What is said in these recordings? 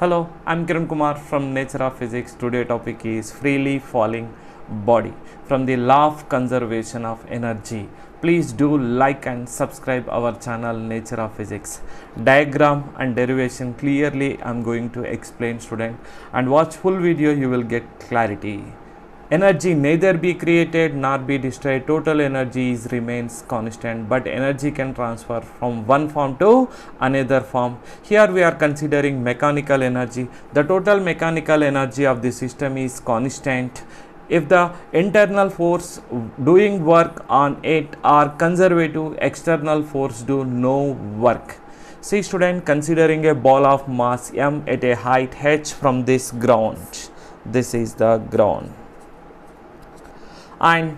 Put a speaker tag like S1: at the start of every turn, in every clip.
S1: Hello, I'm Kiran Kumar from Nature of Physics. Today topic is freely falling body from the law of conservation of energy. Please do like and subscribe our channel Nature of Physics. Diagram and derivation clearly I'm going to explain student and watch full video you will get clarity. Energy neither be created nor be destroyed. Total energy is remains constant, but energy can transfer from one form to another form. Here we are considering mechanical energy. The total mechanical energy of the system is constant. If the internal force doing work on it are conservative, external force do no work. See student considering a ball of mass m at a height h from this ground. This is the ground and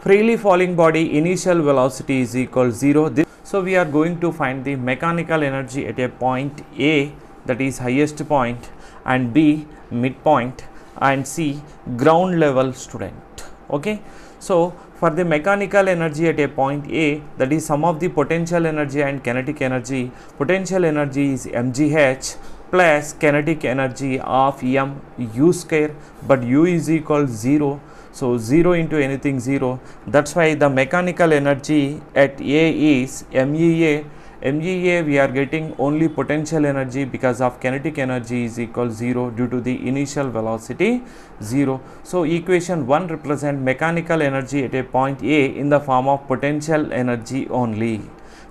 S1: freely falling body initial velocity is equal 0 this, so we are going to find the mechanical energy at a point a that is highest point and b midpoint and c ground level student. Okay? So for the mechanical energy at a point a that is sum of the potential energy and kinetic energy potential energy is mgh plus kinetic energy of m u square but u is equal 0 so 0 into anything 0 that's why the mechanical energy at A is MEA MEA we are getting only potential energy because of kinetic energy is equal 0 due to the initial velocity 0. So equation 1 represent mechanical energy at a point A in the form of potential energy only.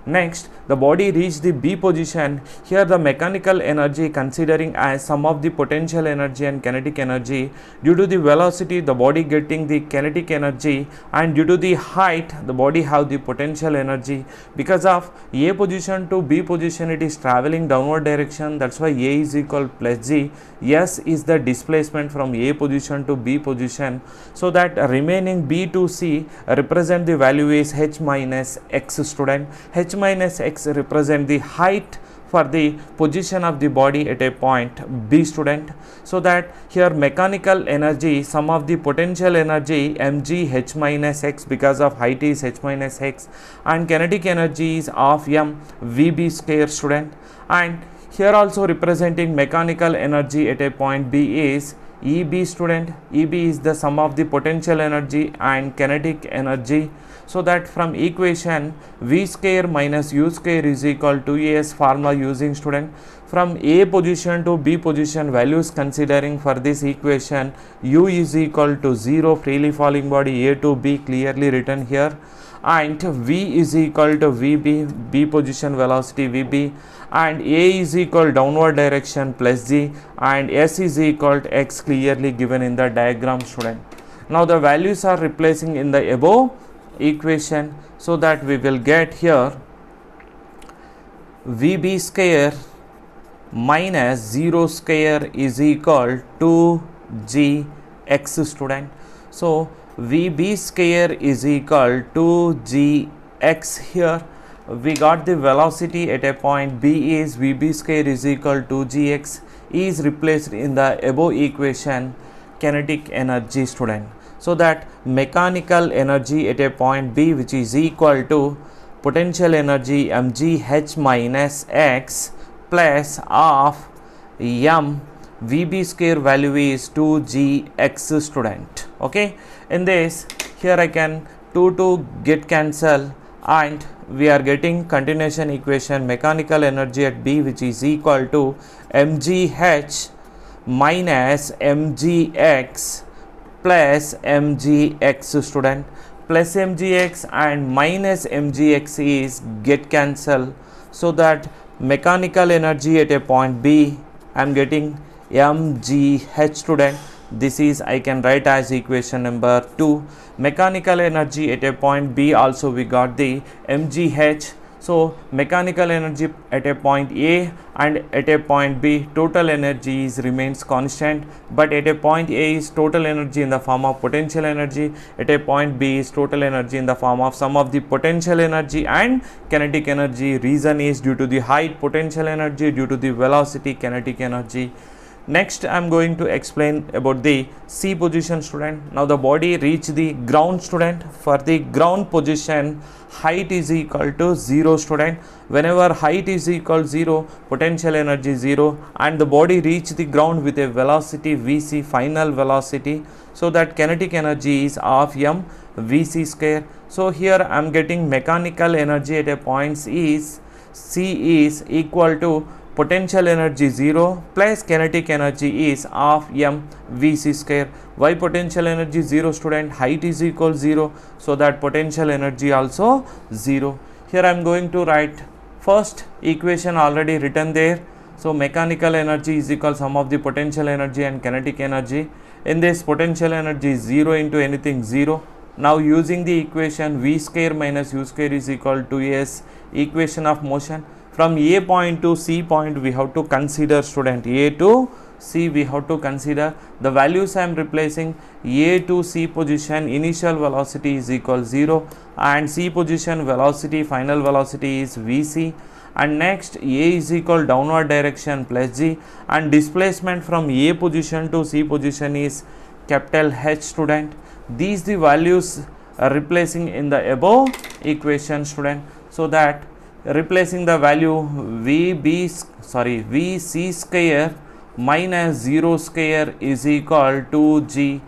S1: Next, the body reached the B position. Here the mechanical energy considering as sum of the potential energy and kinetic energy. Due to the velocity, the body getting the kinetic energy and due to the height, the body have the potential energy. Because of A position to B position, it is traveling downward direction. That's why A is equal plus G. S is the displacement from A position to B position. So that remaining B to C represent the value is H minus X student. H minus x represent the height for the position of the body at a point B student. So that here mechanical energy sum of the potential energy mg h minus x because of height is h minus x and kinetic energy is of m vb square student and here also representing mechanical energy at a point B is EB student EB is the sum of the potential energy and kinetic energy. So that from equation V square minus U square is equal to AS formula using student. From A position to B position values considering for this equation U is equal to 0 freely falling body A to B clearly written here. And V is equal to VB B position velocity VB and A is equal downward direction plus G and S is equal to X clearly given in the diagram student. Now the values are replacing in the above equation so that we will get here VB square minus 0 square is equal to G X student. So VB square is equal to G X here we got the velocity at a point B is VB square is equal to Gx is replaced in the above equation kinetic energy student. So that mechanical energy at a point B which is equal to potential energy mgh minus x plus of m VB square value is 2gx student okay in this here I can 2 to get cancel and we are getting continuation equation mechanical energy at B which is equal to mgh minus mgx plus mgx student. Plus mgx and minus mgx is get cancel. So that mechanical energy at a point B I am getting mgh student this is I can write as equation number 2 mechanical energy at a point B also we got the mgh so mechanical energy at a point A and at a point B total energy is remains constant. But at a point A is total energy in the form of potential energy. At a point B is total energy in the form of sum of the potential energy and kinetic energy. Reason is due to the height potential energy due to the velocity kinetic energy next i am going to explain about the c position student. Now the body reach the ground student. For the ground position height is equal to 0 student. Whenever height is equal 0 potential energy 0 and the body reach the ground with a velocity vc final velocity. So that kinetic energy is of m vc square. So here i am getting mechanical energy at a point is c is equal to potential energy 0 plus kinetic energy is of m vc square. Why potential energy 0 student? Height is equal 0 so that potential energy also 0 here i am going to write first equation already written there. So mechanical energy is equal sum of the potential energy and kinetic energy. In this potential energy is 0 into anything 0 now using the equation v square minus u square is equal to s. Equation of motion from A point to C point we have to consider student. A to C we have to consider the values I am replacing. A to C position initial velocity is equal 0 and C position velocity final velocity is Vc. And next A is equal downward direction plus G and displacement from A position to C position is capital H student. These the values are replacing in the above equation student. So that replacing the value VB sorry VC square minus 0 square is equal to G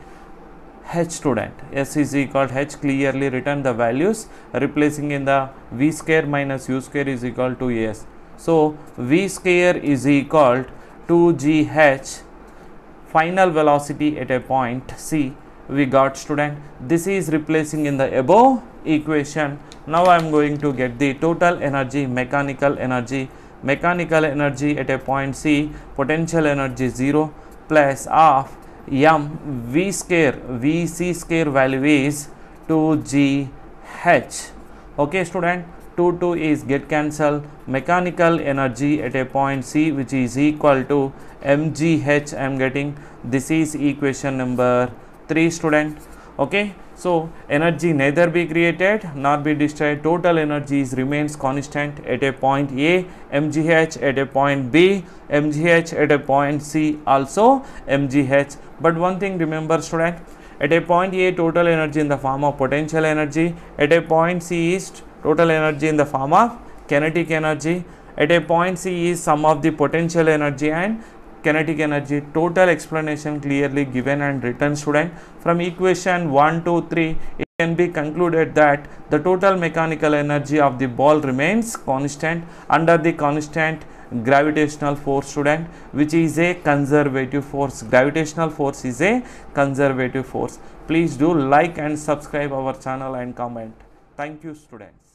S1: H student. S is equal to H clearly written the values. Replacing in the V square minus U square is equal to S. So, V square is equal to G H. Final velocity at a point C. We got student. This is replacing in the above equation. Now I am going to get the total energy mechanical energy. Mechanical energy at a point C potential energy 0 plus of m v square vc square value is 2gh okay student? 2 2 is get cancel mechanical energy at a point c which is equal to mgh i am getting. This is equation number 3 student. Okay so, energy neither be created nor be destroyed. Total energy is remains constant at a point A mgh at a point B mgh at a point C also mgh but one thing remember student at a point A total energy in the form of potential energy. At a point C is total energy in the form of kinetic energy. At a point C is sum of the potential energy and kinetic energy total explanation clearly given and written student. From equation 1 to 3 it can be concluded that the total mechanical energy of the ball remains constant under the constant gravitational force student which is a conservative force. Gravitational force is a conservative force. Please do like and subscribe our channel and comment. Thank you students